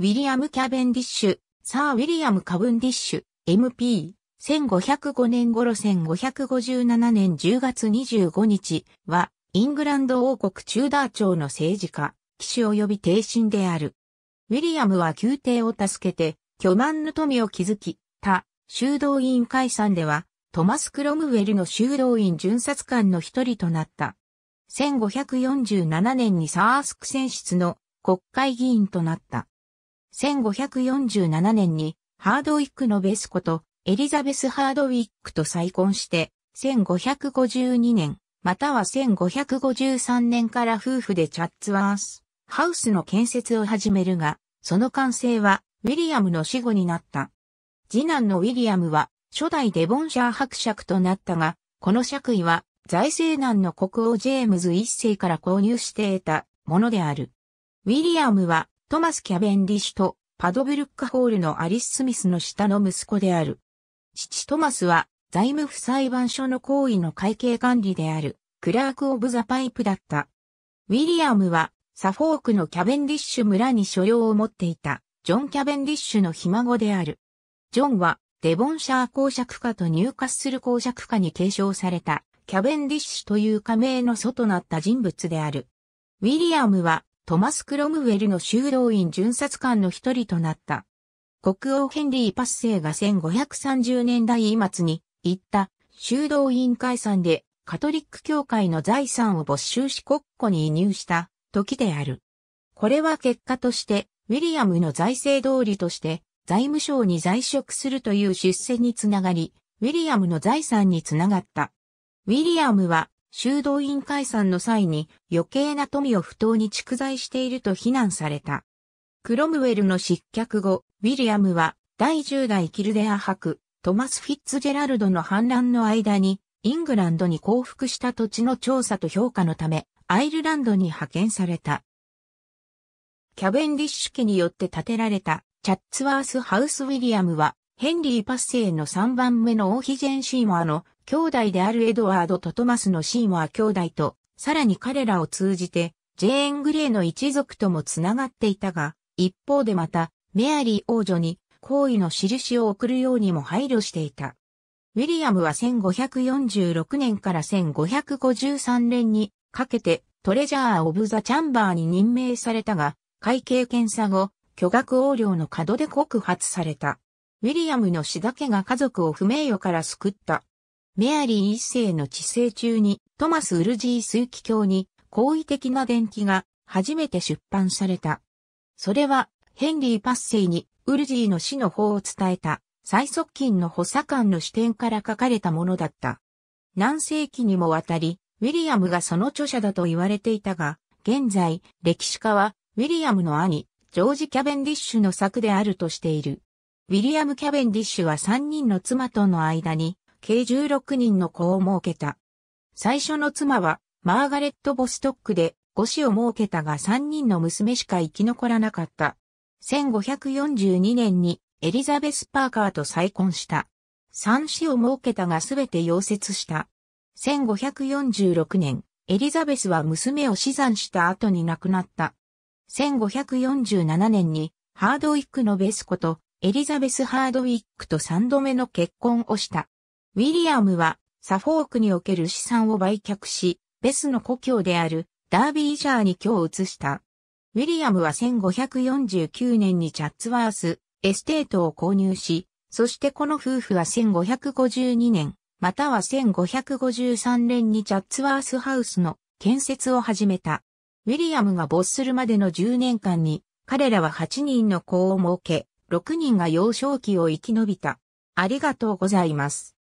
ウィリアム・キャベンディッシュ、サー・ウィリアム・カブンディッシュ、MP、1505年頃1557年10月25日は、イングランド王国チューダー朝の政治家、騎士及び帝臣である。ウィリアムは宮廷を助けて、巨万の富を築き、他、修道院解散では、トマス・クロムウェルの修道院巡察官の一人となった。1547年にサースク選出の国会議員となった。1547年にハードウィックのベスコとエリザベス・ハードウィックと再婚して、1552年、または1553年から夫婦でチャッツワース、ハウスの建設を始めるが、その完成はウィリアムの死後になった。次男のウィリアムは初代デボンシャー伯爵となったが、この爵位は財政難の国王ジェームズ一世から購入して得たものである。ウィリアムはトマス・キャベンディッシュとパドブルックホールのアリス・スミスの下の息子である。父トマスは財務府裁判所の行為の会計管理であるクラーク・オブ・ザ・パイプだった。ウィリアムはサフォークのキャベンディッシュ村に所領を持っていたジョン・キャベンディッシュのひ孫である。ジョンはデボンシャー公爵家と入荷する公爵家に継承されたキャベンディッシュという仮名の祖となった人物である。ウィリアムはトマス・クロムウェルの修道院巡察官の一人となった。国王ヘンリー・パッセイが1530年代末に言った修道院解散でカトリック教会の財産を没収し国庫に移入した時である。これは結果としてウィリアムの財政通りとして財務省に在職するという出世につながり、ウィリアムの財産につながった。ウィリアムは修道院解散の際に余計な富を不当に蓄財していると非難された。クロムウェルの失脚後、ウィリアムは第10代キルデア伯、トマス・フィッツジェラルドの反乱の間に、イングランドに降伏した土地の調査と評価のため、アイルランドに派遣された。キャベンディッシュ家によって建てられたチャッツワース・ハウス・ウィリアムは、ヘンリー・パッセイの3番目のオーヒジェン・シーモアの兄弟であるエドワードとトマスのシーモア兄弟と、さらに彼らを通じて、ジェーン・グレーの一族ともつながっていたが、一方でまた、メアリー王女に、好意の印を送るようにも配慮していた。ウィリアムは1546年から1553年にかけてトレジャー・オブ・ザ・チャンバーに任命されたが、会計検査後、巨額横領の角で告発された。ウィリアムの死だけが家族を不名誉から救った。メアリー一世の治世中にトマス・ウルジー枢機卿に好意的な伝記が初めて出版された。それはヘンリー・パッセイにウルジーの死の法を伝えた最側近の補佐官の視点から書かれたものだった。何世紀にもわたりウィリアムがその著者だと言われていたが、現在歴史家はウィリアムの兄ジョージ・キャベンディッシュの作であるとしている。ウィリアム・キャベンディッシュは3人の妻との間に、計16人の子を設けた。最初の妻は、マーガレット・ボストックで、5子を設けたが3人の娘しか生き残らなかった。1542年にエリザベス・パーカーと再婚した。3子を設けたがすべて溶接した。1546年、エリザベスは娘を死産した後に亡くなった。1547年にハードウィックのベスことエリザベス・ハードウィックと3度目の結婚をした。ウィリアムはサフォークにおける資産を売却し、ベスの故郷であるダービーシャーに居を移した。ウィリアムは1549年にチャッツワース・エステートを購入し、そしてこの夫婦は1552年、または1553年にチャッツワースハウスの建設を始めた。ウィリアムが没するまでの10年間に、彼らは8人の子を設け、6人が幼少期を生き延びた。ありがとうございます。